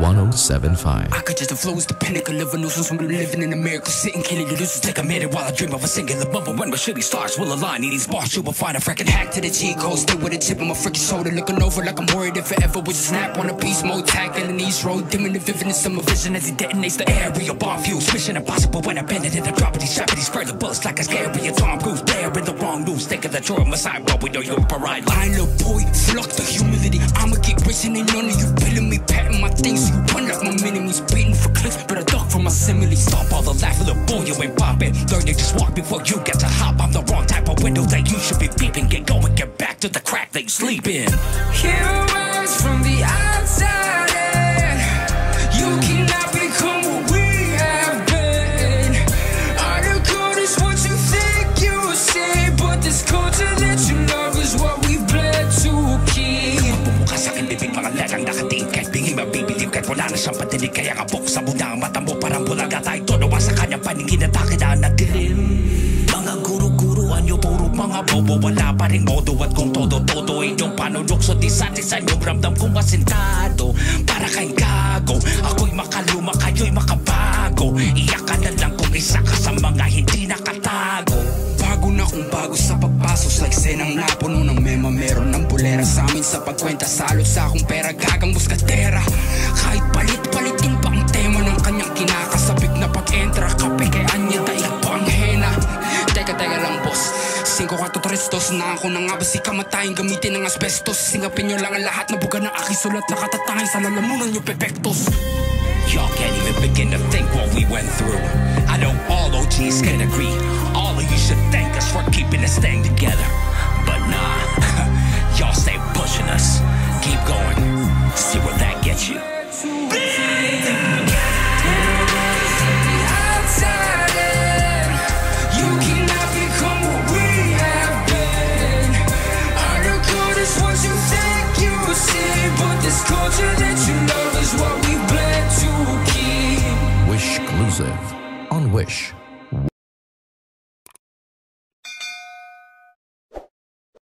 1075. I could just the flow is the pinnacle of a when I'm living in America, sitting killing the nuisance. Take a minute while I dream of a singular moment when my shitty stars will align. Need these bars, you will find a freaking hack to the cheat code. Stay with the tip of my freaking shoulder, looking over like I'm worried if it ever was a snap on a beast mode. Tackling each road, dimming the vividness of my vision as he detonates the area. Bomb fuse, mission impossible when I bend it in the these these Spray the bullets like a scary Tom Cruise. Player in the wrong news, think of the drawer, my side, but we know you're a right line. Little boy, fuck the humility. I'ma get rich and ain't none of you feeling me, patting my for but duck for my simile. Stop all the laugh, little boy, you ain't popping. Learn to just walk before you get to hop. I'm the wrong type of window that you should be peeping. Get going, get back to the crack that you sleep in. From the outside. You cannot become what we have been. The good is what you think you say, but this culture that you love is what sa At akin na nagdilim Mga guru-guruan nyo puro mga bobo. Wala pa rin modo at kung todo-todo Inyong panunukso di sa tisan yung ramdam kong asintado. Para kay gago Ako'y makaluma kayo'y makabago. Iyak na lang kung isa ka sa mga hindi nakatago. Bago na kung bago sa pagpasos Like senang napuno ng mema Meron ng bulera sa amin. Sa pagkwenta Salot sa akong pera gagang muskatera 5-4-3 na ako na nga ba si kamatayin gamitin ng asbestos Singapin nyo lang ang lahat na buga ng aking sulat Nakatatangay sa lalamunan nyo pepektos Y'all can't even begin to think what we went through. On Wish.